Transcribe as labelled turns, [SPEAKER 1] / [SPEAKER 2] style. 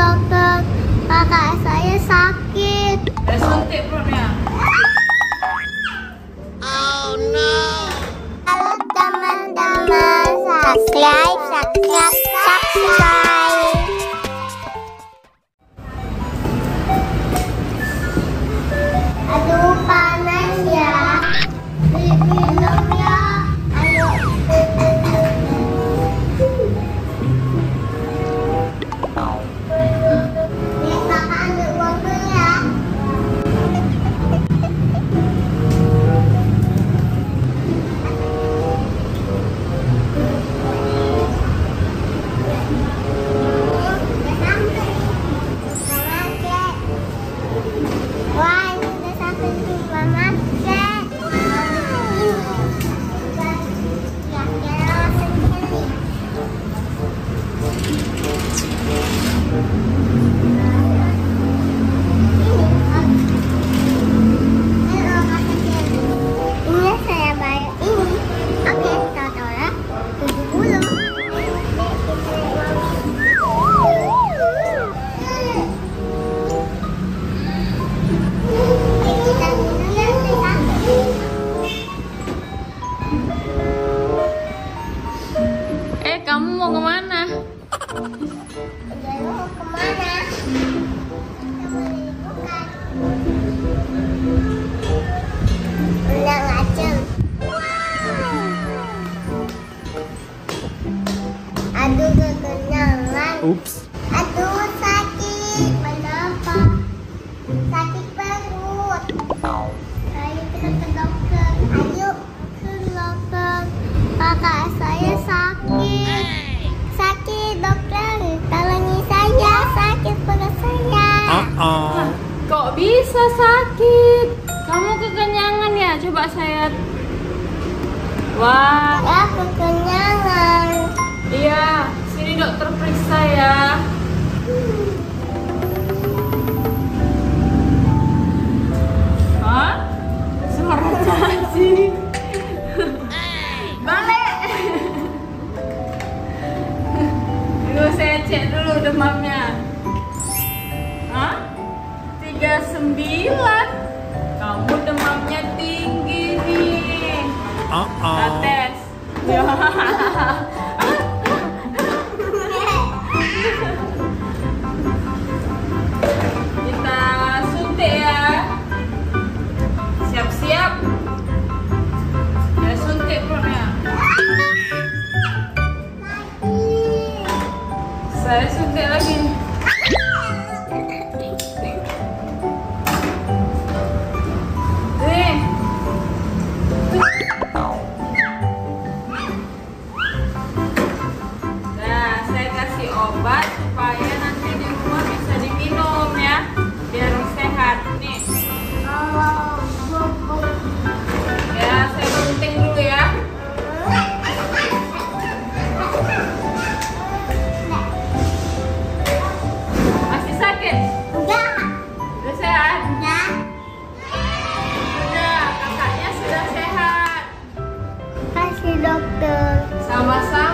[SPEAKER 1] dokter. Kakak saya sakit.
[SPEAKER 2] Ada suntik perutnya. Eh, kamu mau ke mana?
[SPEAKER 1] Aduh kekenyangan
[SPEAKER 3] Ups.
[SPEAKER 2] Bisa sakit? Kamu kekenyangan ya? Coba saya. Wah,
[SPEAKER 1] Ya kekenyangan
[SPEAKER 2] iya. Sini dokter periksa ya. Hah? Suara. Balik. Dulu saya cek dulu demamnya. Hah? 39. Kamu demamnya tinggi nih. Kita
[SPEAKER 3] Uh-uh.
[SPEAKER 2] tes. Ya. sama-sama.